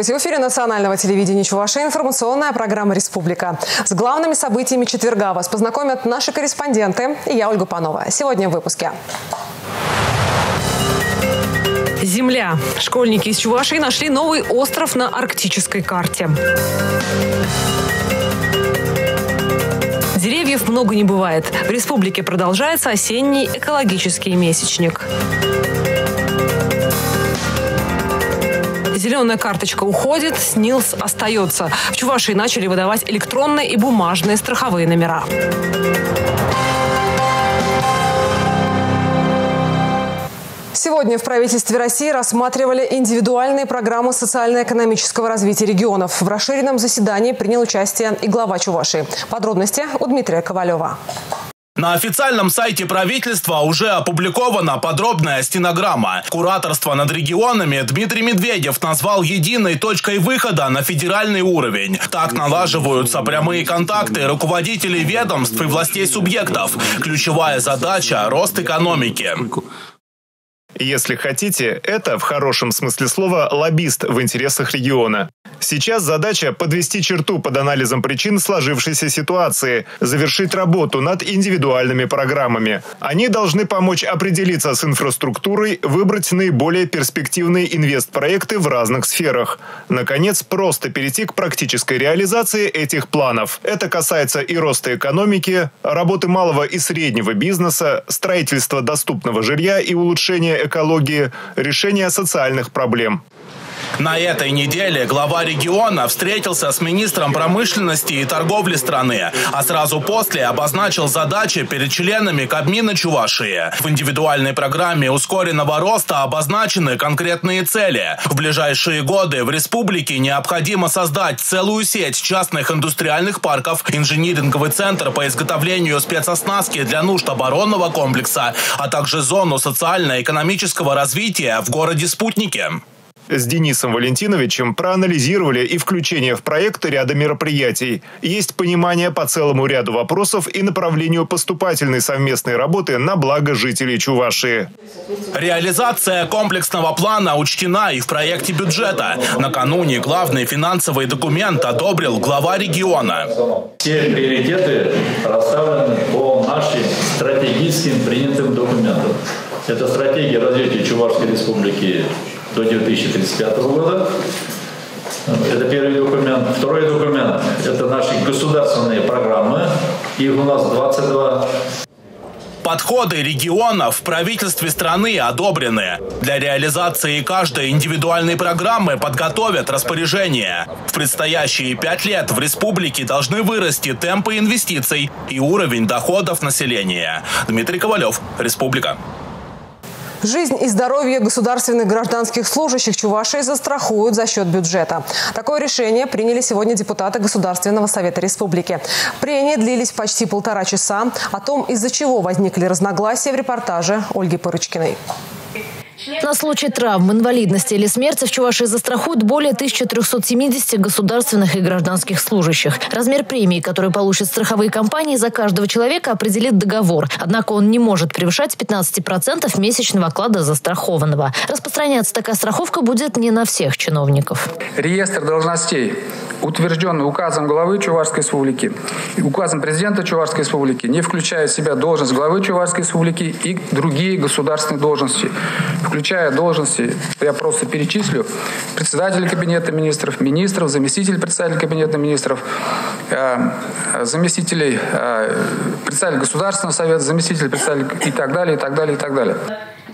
Здравствуйте. В эфире национального телевидения Чувашия информационная программа «Республика». С главными событиями четверга вас познакомят наши корреспонденты и я, Ольга Панова. Сегодня в выпуске. Земля. Школьники из Чувашии нашли новый остров на арктической карте. Деревьев много не бывает. В республике продолжается осенний экологический месячник. Зеленая карточка уходит, СНИЛС остается. В Чувашии начали выдавать электронные и бумажные страховые номера. Сегодня в правительстве России рассматривали индивидуальные программы социально-экономического развития регионов. В расширенном заседании принял участие и глава Чувашии. Подробности у Дмитрия Ковалева. На официальном сайте правительства уже опубликована подробная стенограмма. Кураторство над регионами Дмитрий Медведев назвал единой точкой выхода на федеральный уровень. Так налаживаются прямые контакты руководителей ведомств и властей субъектов. Ключевая задача – рост экономики. Если хотите, это, в хорошем смысле слова, лоббист в интересах региона. Сейчас задача подвести черту под анализом причин сложившейся ситуации, завершить работу над индивидуальными программами. Они должны помочь определиться с инфраструктурой, выбрать наиболее перспективные инвестпроекты в разных сферах. Наконец, просто перейти к практической реализации этих планов. Это касается и роста экономики, работы малого и среднего бизнеса, строительства доступного жилья и улучшения экологии, решения социальных проблем. На этой неделе глава региона встретился с министром промышленности и торговли страны, а сразу после обозначил задачи перед членами Кабмина Чувашии. В индивидуальной программе ускоренного роста обозначены конкретные цели. В ближайшие годы в республике необходимо создать целую сеть частных индустриальных парков, инжиниринговый центр по изготовлению спецоснастки для нужд оборонного комплекса, а также зону социально-экономического развития в городе Спутнике с Денисом Валентиновичем проанализировали и включение в проект ряда мероприятий. Есть понимание по целому ряду вопросов и направлению поступательной совместной работы на благо жителей Чувашии. Реализация комплексного плана учтена и в проекте бюджета. Накануне главный финансовый документ одобрил глава региона. Все приоритеты расставлены по нашим стратегическим принятым документам. Это стратегия развития Чувашской республики до 2035 года. Это первый документ. Второй документ – это наши государственные программы. Их у нас 22. Подходы регионов в правительстве страны одобрены. Для реализации каждой индивидуальной программы подготовят распоряжение. В предстоящие пять лет в республике должны вырасти темпы инвестиций и уровень доходов населения. Дмитрий Ковалев, Республика. Жизнь и здоровье государственных гражданских служащих Чувашии застрахуют за счет бюджета. Такое решение приняли сегодня депутаты Государственного совета республики. Прения длились почти полтора часа. О том, из-за чего возникли разногласия в репортаже Ольги Пырочкиной. На случай травм, инвалидности или смерти в Чувашии застрахуют более 1370 государственных и гражданских служащих. Размер премии, которую получат страховые компании за каждого человека, определит договор. Однако он не может превышать 15% месячного оклада застрахованного. Распространяться такая страховка будет не на всех чиновников. Реестр должностей утвержденный указом главы Чувашской республики, указом президента Чувашской республики, не включая в себя должность главы Чувашской республики и другие государственные должности, включая должности, я просто перечислю, председателя кабинета министров, министров, заместитель председателя кабинета министров, э, заместителей, э, председатель Государственного совета, заместитель председателя и так далее, и так далее, и так далее.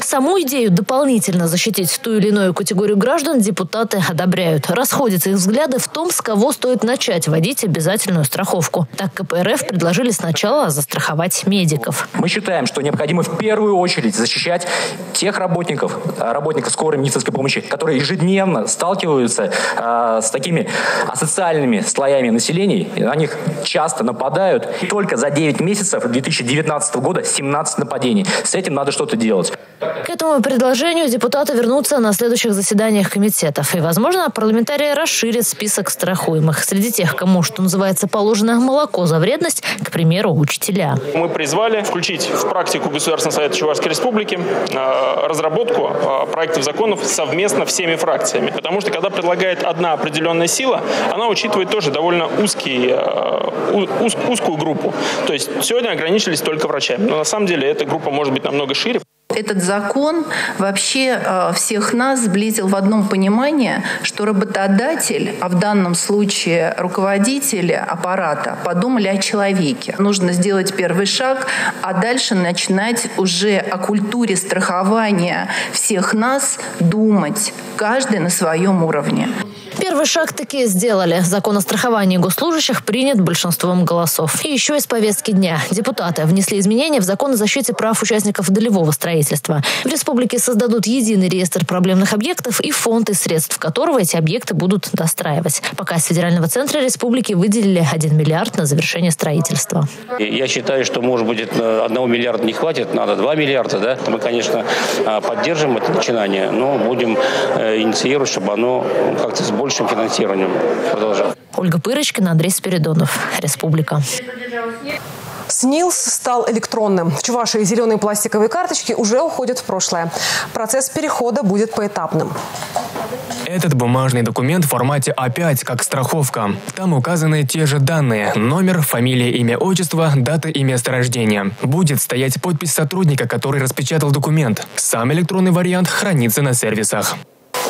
Саму идею дополнительно защитить ту или иную категорию граждан депутаты одобряют. Расходятся их взгляды в том, с кого стоит начать вводить обязательную страховку. Так КПРФ предложили сначала застраховать медиков. Мы считаем, что необходимо в первую очередь защищать тех работников, э, работников скорой медицинской помощи, которые ежедневно сталкиваются э, с такими асоциальными слоями населения. И на них часто нападают. Только за 9 месяцев 2019 года 17 нападений. С этим надо что-то делать. К этому предложению депутаты вернутся на следующих заседаниях комитетов. И, возможно, парламентарии расширят список страхуемых. Среди тех, кому, что называется, положено молоко за вредность, к примеру, учителя. Мы призвали включить в практику Государственного совета Чувашской Республики э, разработку э, проектов законов совместно всеми фракциями. Потому что, когда предлагает одна определенная сила, она учитывает тоже довольно узкий, э, уз, узкую группу. То есть сегодня ограничились только врачами. Но на самом деле эта группа может быть намного шире. Этот закон вообще э, всех нас сблизил в одном понимании, что работодатель, а в данном случае руководители аппарата, подумали о человеке. Нужно сделать первый шаг, а дальше начинать уже о культуре страхования всех нас думать, каждый на своем уровне. Первый шаг таки сделали. Закон о страховании госслужащих принят большинством голосов. И еще из повестки дня. Депутаты внесли изменения в закон о защите прав участников долевого строительства. В республике создадут единый реестр проблемных объектов и фонд из средств которого эти объекты будут достраивать. Пока с федерального центра республики выделили 1 миллиард на завершение строительства. Я считаю, что, может быть, одного миллиарда не хватит, надо 2 миллиарда. Да? Мы, конечно, а, поддержим это начинание, но будем э, инициировать, чтобы оно как-то с большим финансированием продолжалось. Ольга Пырочкина, Андрей Спиридонов. Республика. СНИЛС стал электронным. В Чувашии зеленые пластиковые карточки уже уходят в прошлое. Процесс перехода будет поэтапным. Этот бумажный документ в формате А5, как страховка. Там указаны те же данные – номер, фамилия, имя, отчество, дата и место рождения. Будет стоять подпись сотрудника, который распечатал документ. Сам электронный вариант хранится на сервисах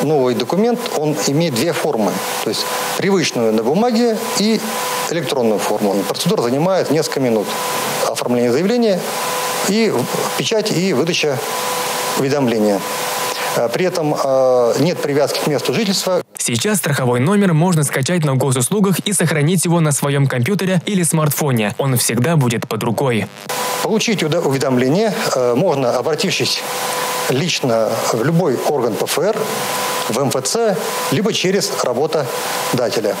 новый документ, он имеет две формы. То есть привычную на бумаге и электронную форму. Процедура занимает несколько минут. Оформление заявления и печать и выдача уведомления. А, при этом э, нет привязки к месту жительства. Сейчас страховой номер можно скачать на госуслугах и сохранить его на своем компьютере или смартфоне. Он всегда будет под рукой. Получить уведомление э, можно, обратившись лично в любой орган ПФР, в МФЦ, либо через работодателя.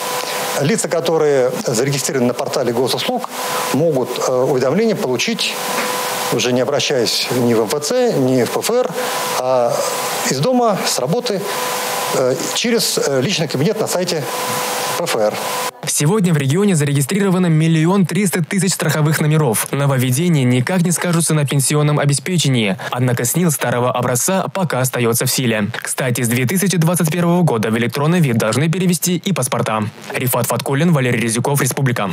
Лица, которые зарегистрированы на портале госуслуг, могут э, уведомление получить уже не обращаясь ни в МФЦ, ни в ПФР, а из дома, с работы, э, через э, личный кабинет на сайте ПФР. Сегодня в регионе зарегистрировано миллион триста тысяч страховых номеров. Нововведения никак не скажутся на пенсионном обеспечении. Однако СНИЛ старого образца пока остается в силе. Кстати, с 2021 года в электронный вид должны перевести и паспорта. Рифат Фаткулин, Валерий Резюков, Республика.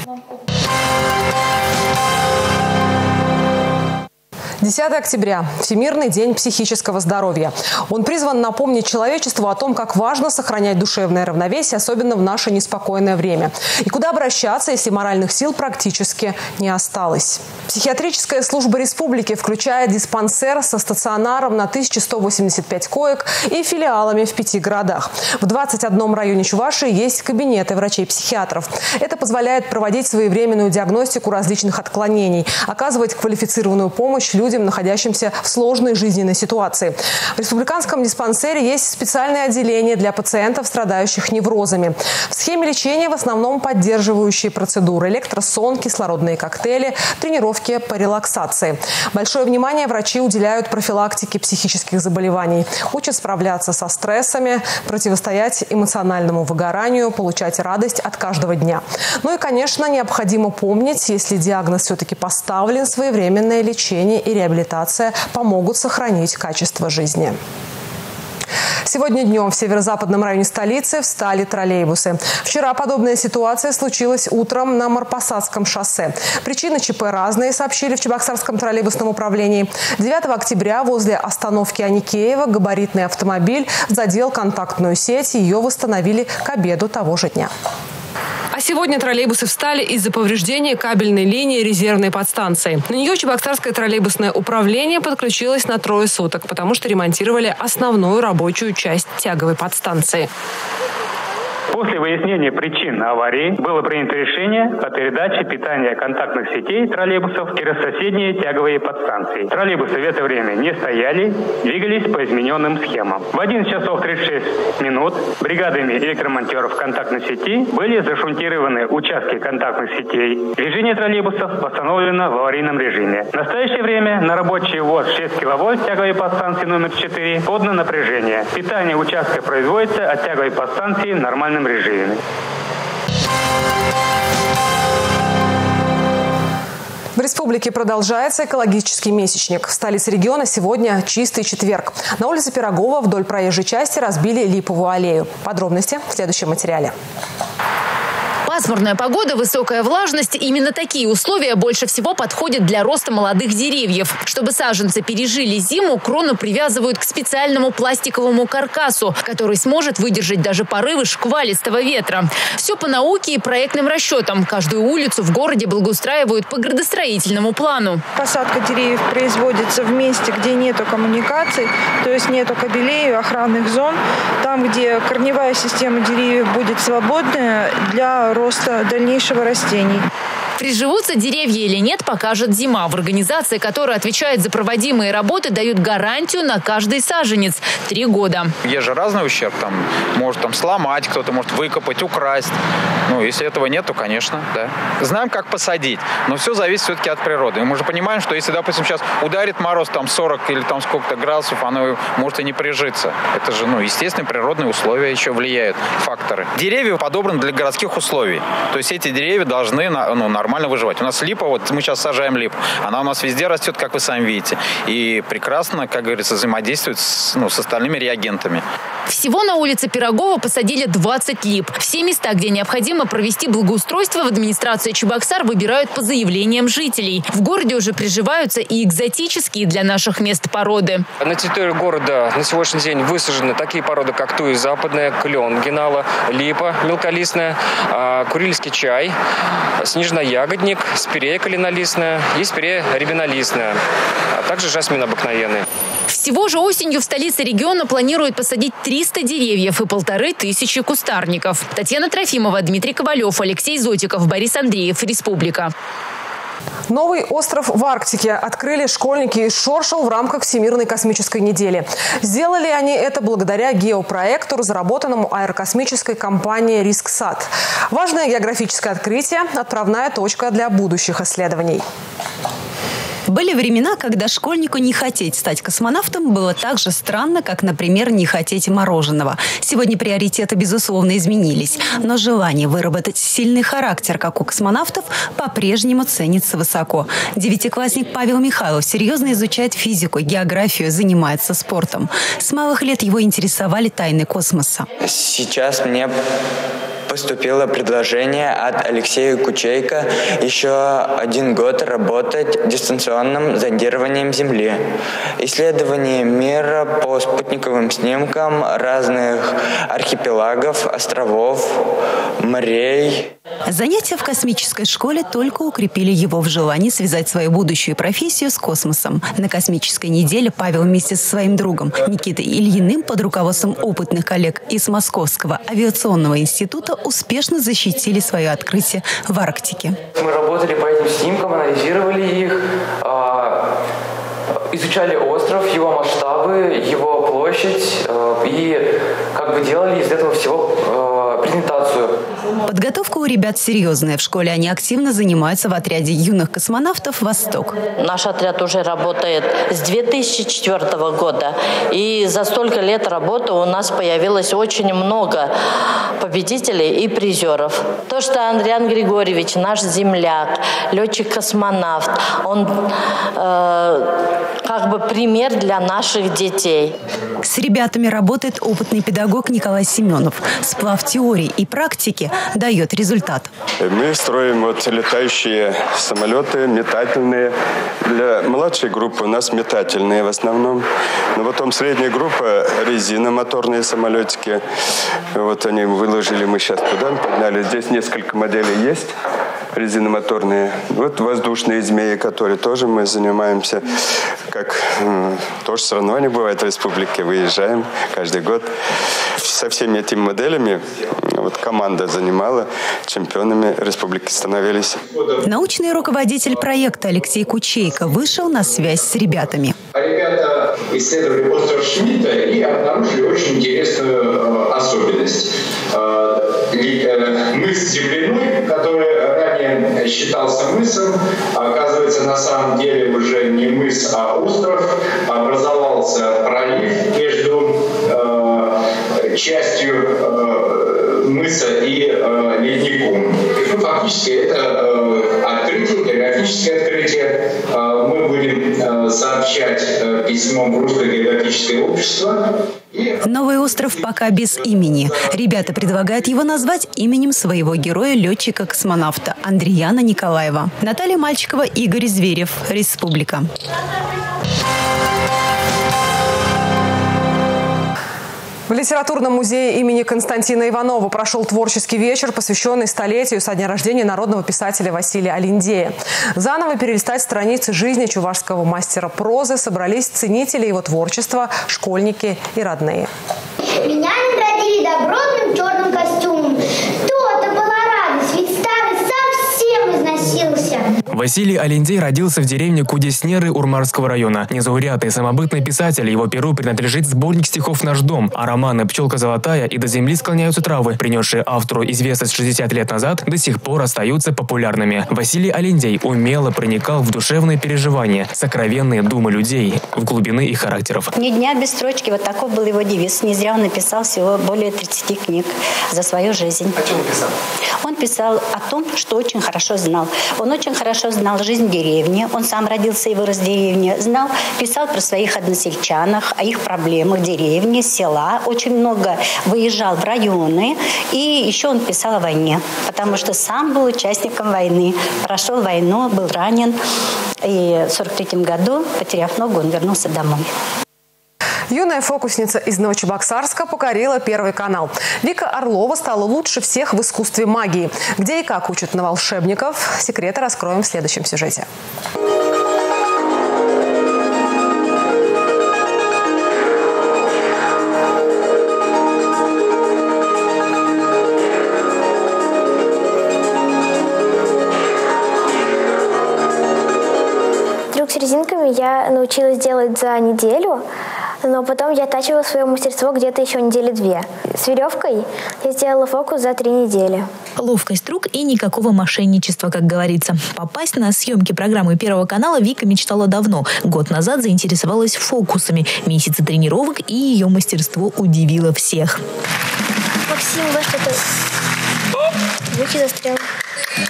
10 октября – Всемирный день психического здоровья. Он призван напомнить человечеству о том, как важно сохранять душевное равновесие, особенно в наше неспокойное время. И куда обращаться, если моральных сил практически не осталось. Психиатрическая служба республики включает диспансер со стационаром на 1185 коек и филиалами в пяти городах. В 21 районе Чувашии есть кабинеты врачей-психиатров. Это позволяет проводить своевременную диагностику различных отклонений, оказывать квалифицированную помощь людям, людям, находящимся в сложной жизненной ситуации. В республиканском диспансере есть специальное отделение для пациентов, страдающих неврозами. В схеме лечения в основном поддерживающие процедуры – электросон, кислородные коктейли, тренировки по релаксации. Большое внимание врачи уделяют профилактике психических заболеваний. Учат справляться со стрессами, противостоять эмоциональному выгоранию, получать радость от каждого дня. Ну и, конечно, необходимо помнить, если диагноз все-таки поставлен, своевременное лечение и реабилитация помогут сохранить качество жизни. Сегодня днем в северо-западном районе столицы встали троллейбусы. Вчера подобная ситуация случилась утром на Марпасадском шоссе. Причины ЧП разные, сообщили в Чебоксарском троллейбусном управлении. 9 октября возле остановки Аникеева габаритный автомобиль задел контактную сеть. Ее восстановили к обеду того же дня. А сегодня троллейбусы встали из-за повреждения кабельной линии резервной подстанции. На нее Чебоксарское троллейбусное управление подключилось на трое суток, потому что ремонтировали основную рабочую часть тяговой подстанции. После выяснения причин аварии было принято решение о передаче питания контактных сетей троллейбусов через соседние тяговые подстанции. Троллейбусы в это время не стояли, двигались по измененным схемам. В 11 часов 36 минут бригадами электромонтеров контактной сети были зашунтированы участки контактных сетей. Движение троллейбусов восстановлено в аварийном режиме. В настоящее время на рабочий ВОЗ 6 киловольт тяговой подстанции номер 4 подано напряжение. Питание участка производится от тяговой подстанции в нормальном режиме. В республике продолжается экологический месячник. В столице региона сегодня чистый четверг. На улице Пирогова вдоль проезжей части разбили липовую аллею. Подробности в следующем материале. Пасмурная погода, высокая влажность – именно такие условия больше всего подходят для роста молодых деревьев. Чтобы саженцы пережили зиму, крону привязывают к специальному пластиковому каркасу, который сможет выдержать даже порывы шквалистого ветра. Все по науке и проектным расчетам. Каждую улицу в городе благоустраивают по градостроительному плану. Посадка деревьев производится в месте, где нету коммуникаций, то есть нету кабелей, охранных зон. Там, где корневая система деревьев будет свободная для роста роста дальнейшего растений. Приживутся деревья или нет, покажет зима. В организации, которая отвечает за проводимые работы, дают гарантию на каждый саженец – три года. Есть же разный ущерб. Там, может там сломать, кто-то может выкопать, украсть. Ну, если этого нет, то, конечно, да. Знаем, как посадить, но все зависит все-таки от природы. И мы же понимаем, что если, допустим, сейчас ударит мороз там 40 или там сколько-то градусов, оно может и не прижиться. Это же, ну, естественные природные условия еще влияют, факторы. Деревья подобраны для городских условий. То есть эти деревья должны ну, нормально выживать. У нас липа, вот мы сейчас сажаем лип, она у нас везде растет, как вы сами видите. И прекрасно, как говорится, взаимодействует с, ну, с остальными реагентами. Всего на улице Пирогова посадили 20 лип. Все места, где необходимо провести благоустройство, в администрации Чебоксар выбирают по заявлениям жителей. В городе уже приживаются и экзотические для наших мест породы. На территории города на сегодняшний день высажены такие породы, как туи западная, клен генала, липа мелколистная, а, курильский чай, снежноягодник, спирея калинолистная и спирея рябинолистная, а также жасмин обыкновенный. Всего же осенью в столице региона планируют посадить 300 деревьев и полторы тысячи кустарников. Татьяна Трофимова, Дмитрий Ковалев, Алексей Зотиков, Борис Андреев. Республика. Новый остров в Арктике открыли школьники из Шоршел в рамках Всемирной космической недели. Сделали они это благодаря геопроекту, разработанному аэрокосмической компанией «Рисксат». Важное географическое открытие – отправная точка для будущих исследований. Были времена, когда школьнику не хотеть стать космонавтом было так же странно, как, например, не хотеть мороженого. Сегодня приоритеты, безусловно, изменились, но желание выработать сильный характер, как у космонавтов, по-прежнему ценится высоко. Девятиклассник Павел Михайлов серьезно изучает физику, географию, занимается спортом. С малых лет его интересовали тайны космоса. Сейчас мне поступило предложение от Алексея Кучейко еще один год работать дистанционным зондированием Земли. Исследование мира по спутниковым снимкам разных архипелагов, островов, морей. Занятия в космической школе только укрепили его в желании связать свою будущую профессию с космосом. На космической неделе Павел вместе со своим другом Никитой Ильиным под руководством опытных коллег из Московского авиационного института успешно защитили свое открытие в Арктике. Мы работали по этим снимкам, анализировали их, а, изучали остров, его масштабы, его площадь э, и как бы делали из этого всего э, презентацию. Подготовка у ребят серьезная. В школе они активно занимаются в отряде юных космонавтов «Восток». Наш отряд уже работает с 2004 года. И за столько лет работы у нас появилось очень много победителей и призеров. То, что Андриан Григорьевич, наш земляк, летчик-космонавт, он э, как бы пример для наших детей. С ребятами работает опытный педагог Николай Семенов. Сплав теории и практики дает результат. Мы строим вот летающие самолеты, метательные. Для младшей группы у нас метательные в основном. Но потом средняя группа резиномоторные самолетики. Вот они выложили мы сейчас туда, подняли. Здесь несколько моделей есть резиномоторные. Вот воздушные змеи, которые тоже мы занимаемся. Как тоже соревнования бывает в республике, выезжаем каждый год. Со всеми этими моделями вот команда занимала, чемпионами республики становились. Научный руководитель проекта Алексей Кучейко вышел на связь с ребятами. Ребята исследовали остров Шмидта и обнаружили очень интересную э, особенность. Э, э, мыс земляной, который ранее считался мысом, оказывается на самом деле уже не мыс, а остров. Образовался пролив между частью мыса и ледником. Ну, фактически это открытие, географическое открытие. Будем сообщать письмом в Русское географическое общество. Новый остров пока без имени. Ребята предлагают его назвать именем своего героя-летчика-космонавта Андреяна Николаева. Наталья Мальчикова, Игорь Зверев. Республика. В литературном музее имени Константина Иванова прошел творческий вечер, посвященный столетию со дня рождения народного писателя Василия Алиндея. Заново перелистать страницы жизни чувашского мастера прозы собрались ценители его творчества, школьники и родные. Василий Алиндей родился в деревне Кудеснеры Урмарского района. Незаурядный самобытный писатель, его перу принадлежит сборник стихов «Наш дом», а романы «Пчелка золотая» и «До земли склоняются травы», принесшие автору известность 60 лет назад, до сих пор остаются популярными. Василий Алиндей умело проникал в душевные переживания, сокровенные думы людей, в глубины их характеров. «Ни дня без строчки» – вот такой был его девиз. Не зря он написал всего более 30 книг за свою жизнь. О чем он писал? Писал о том, что очень хорошо знал. Он очень хорошо знал жизнь деревни. Он сам родился и вырос в деревне. Знал, писал про своих односельчанах, о их проблемах деревни, села. Очень много выезжал в районы. И еще он писал о войне, потому что сам был участником войны. Прошел войну, был ранен. И в 43 году, потеряв ногу, он вернулся домой. Юная фокусница из Новочебоксарска покорила Первый канал. Вика Орлова стала лучше всех в искусстве магии. Где и как учат на волшебников, секреты раскроем в следующем сюжете. Трюк с резинками я научилась делать за неделю но потом я оттачивала свое мастерство где-то еще недели две. С веревкой я сделала фокус за три недели. Ловкость рук и никакого мошенничества, как говорится. Попасть на съемки программы Первого канала Вика мечтала давно. Год назад заинтересовалась фокусами. Месяцы тренировок и ее мастерство удивило всех. Максим, ваш это... Руки застрял.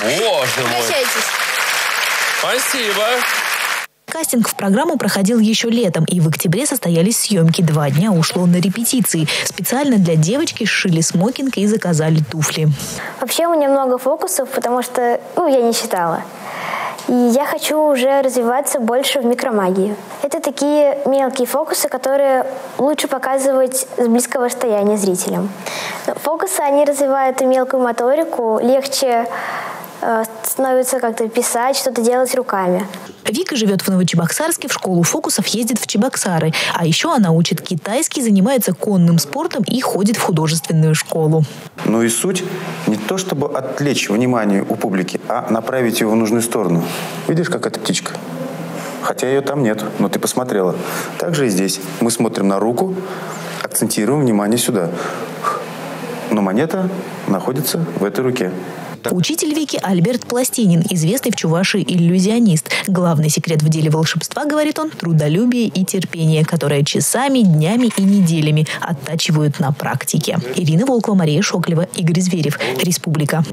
Боже мой. Спасибо. Кастинг в программу проходил еще летом, и в октябре состоялись съемки. Два дня ушло на репетиции. Специально для девочки сшили смокинг и заказали туфли. Вообще у меня много фокусов, потому что ну, я не считала. И я хочу уже развиваться больше в микромагии. Это такие мелкие фокусы, которые лучше показывать с близкого расстояния зрителям. Фокусы, они развивают и мелкую моторику, легче становится как-то писать, что-то делать руками. Вика живет в Новочебоксарске, в школу фокусов ездит в Чебоксары. А еще она учит китайский, занимается конным спортом и ходит в художественную школу. Ну и суть не то, чтобы отвлечь внимание у публики, а направить его в нужную сторону. Видишь, как эта птичка? Хотя ее там нет, но ты посмотрела. Так же и здесь. Мы смотрим на руку, акцентируем внимание сюда. Но монета находится в этой руке. Учитель Вики Альберт Пластинин, известный в Чувашии иллюзионист. Главный секрет в деле волшебства, говорит он, трудолюбие и терпение, которое часами, днями и неделями оттачивают на практике. Ирина Волкова, Мария Шоклева, Игорь Зверев. Республика.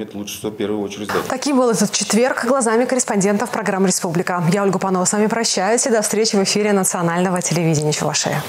Таким был этот четверг глазами корреспондентов программы «Республика». Я, Ольга Панова, с вами прощаюсь и до встречи в эфире национального телевидения Чувашия.